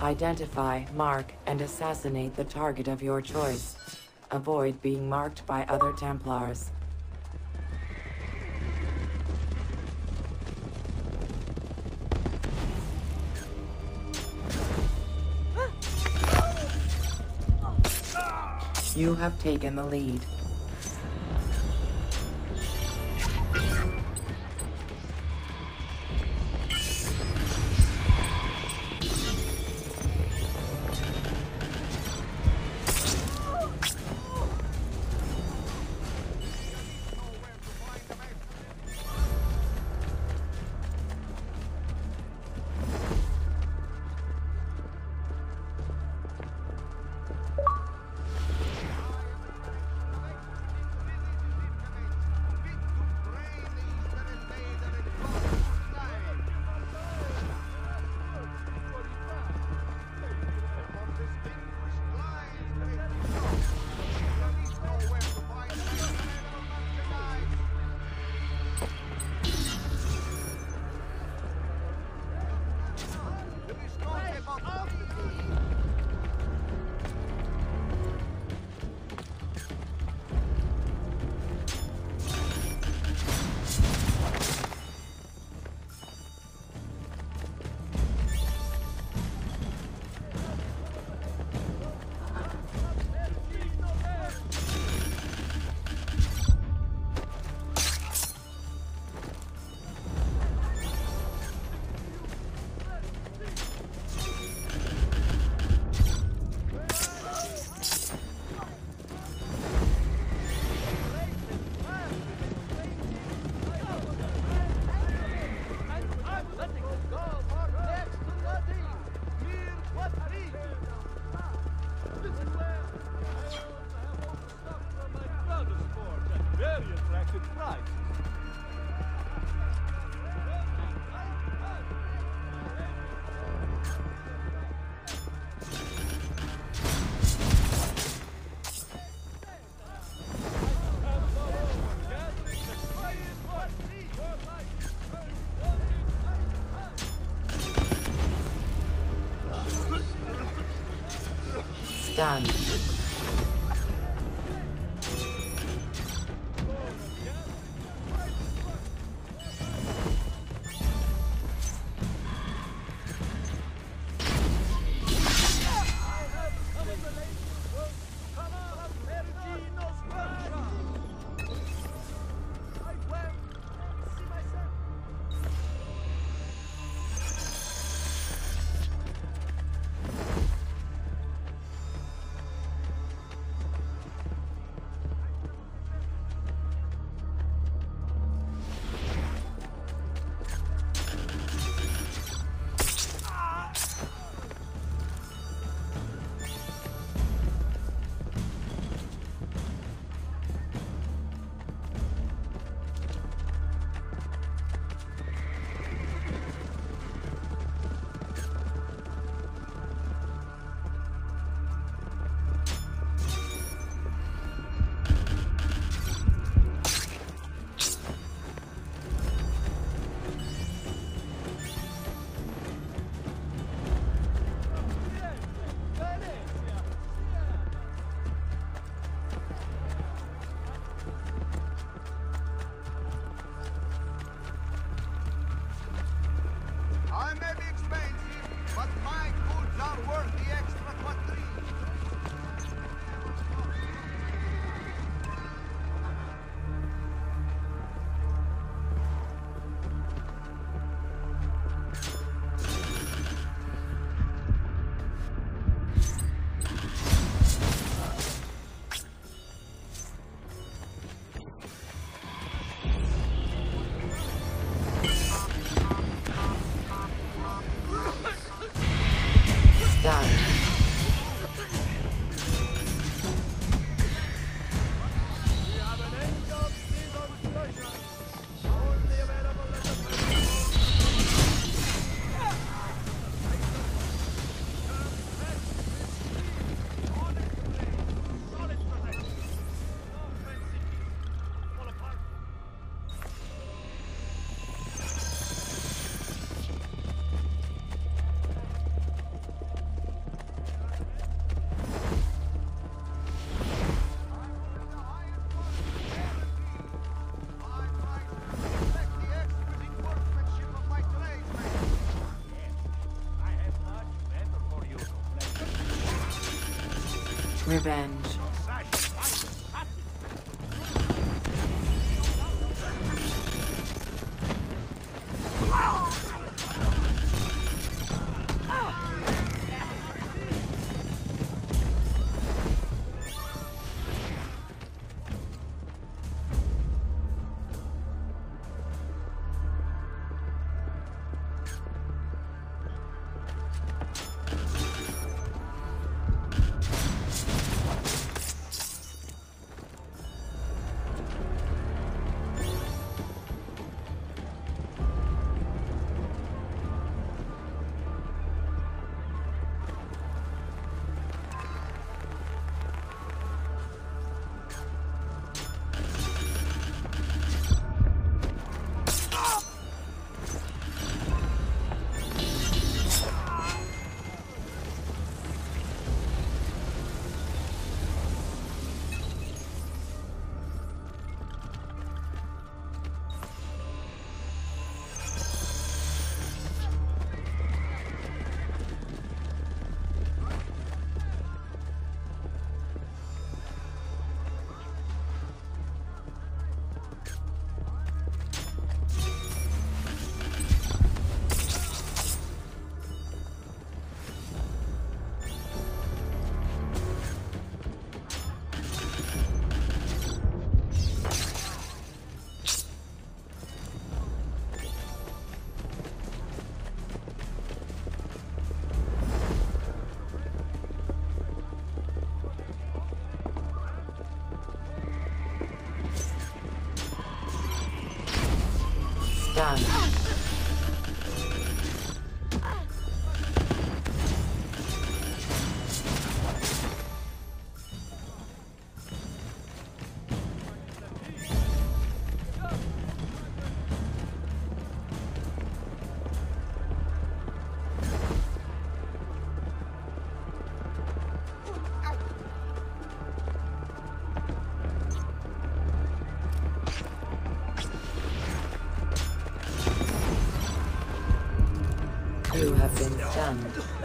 Identify, mark, and assassinate the target of your choice. Avoid being marked by other Templars. You have taken the lead. of the beast. Done. Revenge. Done. ん。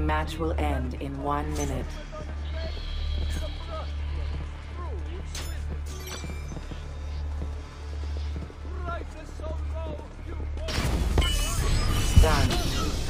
The match will end in one minute. Done.